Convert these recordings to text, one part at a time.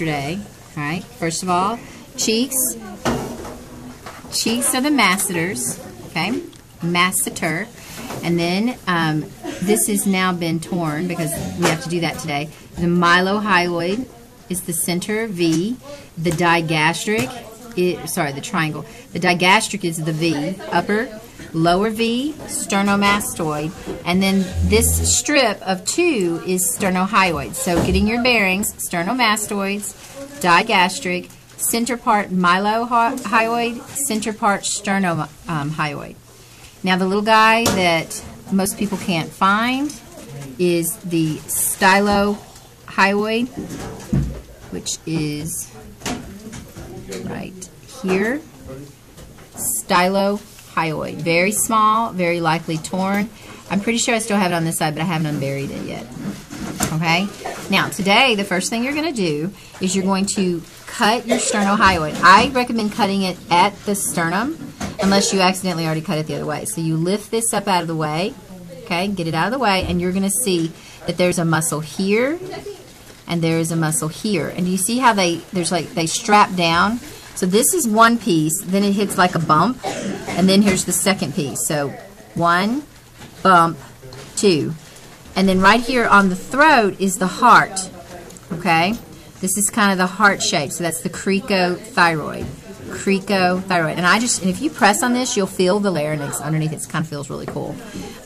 yesterday. All right. First of all, cheeks. Cheeks are the masseters. Okay. Masseter. And then um, this has now been torn because we have to do that today. The mylohyoid is the center V. The digastric, sorry, the triangle. The digastric is the V, upper, lower V, sternomastoid. And then this strip of two is sternohyoid. So getting your bearings, sternomastoids, digastric, center part mylohyoid, center part sternohyoid. Now the little guy that most people can't find is the stylohyoid, which is right here. Stylohyoid. Very small, very likely torn. I'm pretty sure I still have it on this side, but I haven't unburied it yet. Okay? Now, today, the first thing you're going to do is you're going to cut your sternohyoid. I recommend cutting it at the sternum unless you accidentally already cut it the other way. So you lift this up out of the way, okay, get it out of the way, and you're going to see that there's a muscle here and there is a muscle here. And do you see how they, there's like, they strap down? So this is one piece, then it hits like a bump, and then here's the second piece. So one, bump, two. And then right here on the throat is the heart, okay? This is kind of the heart shape, so that's the cricothyroid. Cricothyroid. And I just, and if you press on this, you'll feel the larynx underneath. It kind of feels really cool.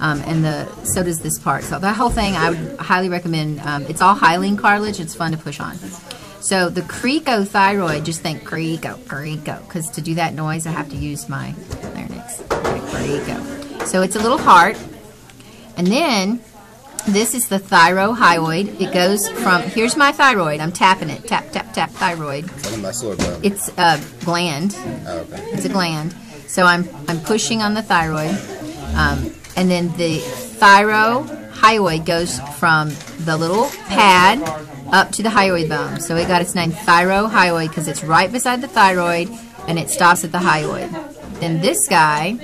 Um, and the so does this part. So that whole thing, I would highly recommend. Um, it's all hyaline cartilage. It's fun to push on. So the cricothyroid, just think crico, crico, because to do that noise, I have to use my larynx. Crico. So it's a little heart. And then this is the thyrohyoid. It goes from, here's my thyroid. I'm tapping it. Tap, tap, tap, thyroid. It's a gland. Oh, okay. It's a gland. So I'm, I'm pushing on the thyroid. Um, and then the thyrohyoid goes from the little pad up to the hyoid bone. So it got its name thyrohyoid because it's right beside the thyroid and it stops at the hyoid. Then this guy,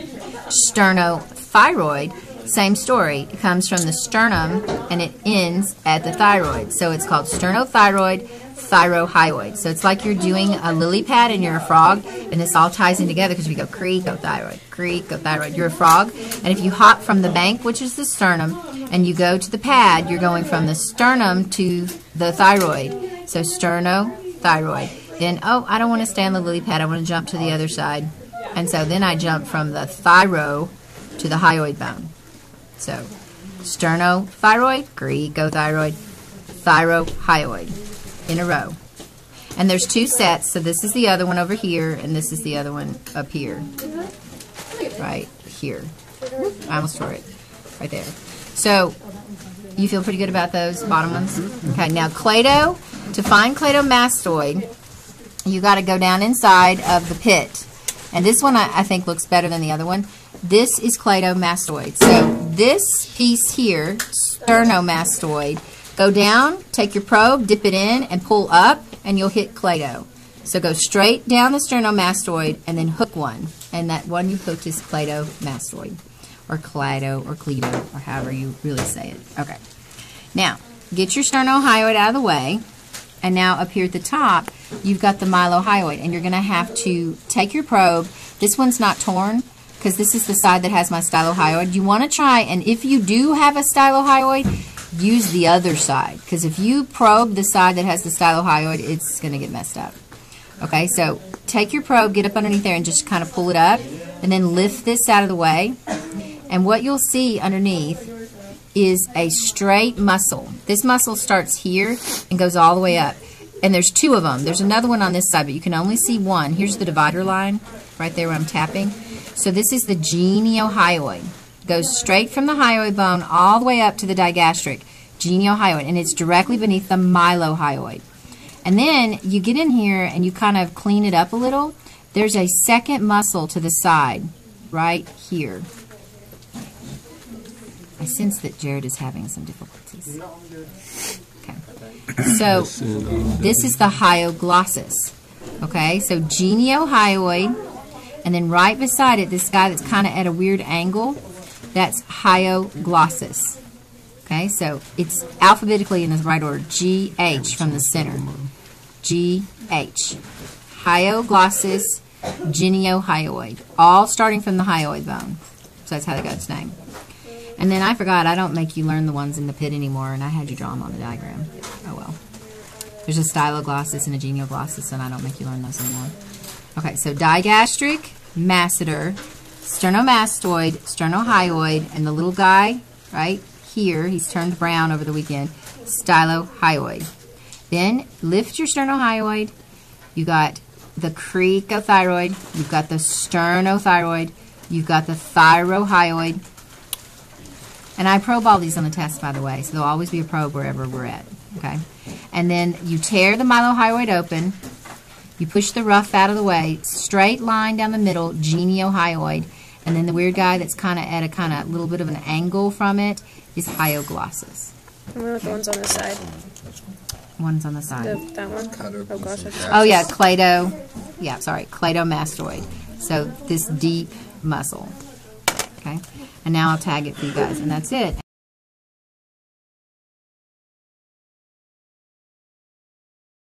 sternothyroid, same story. It comes from the sternum and it ends at the thyroid. So it's called sternothyroid thyrohyoid. So it's like you're doing a lily pad and you're a frog, and this all ties in together because we go cricothyroid, cricothyroid. You're a frog, and if you hop from the bank, which is the sternum, and you go to the pad, you're going from the sternum to the thyroid. So sternothyroid. Then, oh, I don't want to stay on the lily pad. I want to jump to the other side. And so then I jump from the thyro to the hyoid bone. So sternothyroid, cricothyroid, thyrohyoid in a row. And there's two sets, so this is the other one over here, and this is the other one up here. Right here. I almost tore it. Right there. So, you feel pretty good about those bottom ones? Okay, now clado, to find cladomastoid, you got to go down inside of the pit. And this one I, I think looks better than the other one. This is cladomastoid. So this piece here, sternomastoid, go down, take your probe, dip it in, and pull up, and you'll hit clado. So go straight down the sternomastoid and then hook one. And that one you hooked is cladomastoid, or clado, or cledo, or however you really say it. Okay. Now, get your sternohyoid out of the way. And now up here at the top, you've got the mylohyoid. And you're going to have to take your probe. This one's not torn because this is the side that has my stylohyoid. You want to try, and if you do have a stylohyoid, use the other side. Because if you probe the side that has the stylohyoid, it's going to get messed up. Okay, so take your probe, get up underneath there, and just kind of pull it up. And then lift this out of the way. And what you'll see underneath is a straight muscle. This muscle starts here and goes all the way up. And there's two of them. There's another one on this side, but you can only see one. Here's the divider line right there where I'm tapping. So this is the geniohyoid. Goes straight from the hyoid bone all the way up to the digastric. Geniohyoid. And it's directly beneath the mylohyoid. And then you get in here and you kind of clean it up a little. There's a second muscle to the side right here. I sense that Jared is having some difficulties. Okay. So this is the hyoglossus. Okay, so geniohyoid, and then right beside it, this guy that's kind of at a weird angle, that's hyoglossus. Okay, so it's alphabetically in the right order, G-H from the center. G-H. Hyoglossus geniohyoid. All starting from the hyoid bone. So that's how they got its name. And then I forgot, I don't make you learn the ones in the pit anymore, and I had you draw them on the diagram. Oh well. There's a styloglossus and a genioglossus, and I don't make you learn those anymore. Okay, so digastric, masseter, sternomastoid, sternohyoid, and the little guy right here, he's turned brown over the weekend, stylohyoid. Then lift your sternohyoid. You got the cricothyroid. You've got the sternothyroid. You've got the thyrohyoid. And I probe all these on the test, by the way, so there'll always be a probe wherever we're at. Okay, and then you tear the mylohyoid open. You push the rough out of the way, straight line down the middle, geniohyoid, and then the weird guy that's kind of at a kind of little bit of an angle from it is hyoglossus. I wonder what the ones on the side. One's on the side. The, that one. Oh gosh. Oh yeah, clado. Yeah, sorry, cladomastoid. So this deep muscle. Okay, and now I'll tag it for you guys, and that's it.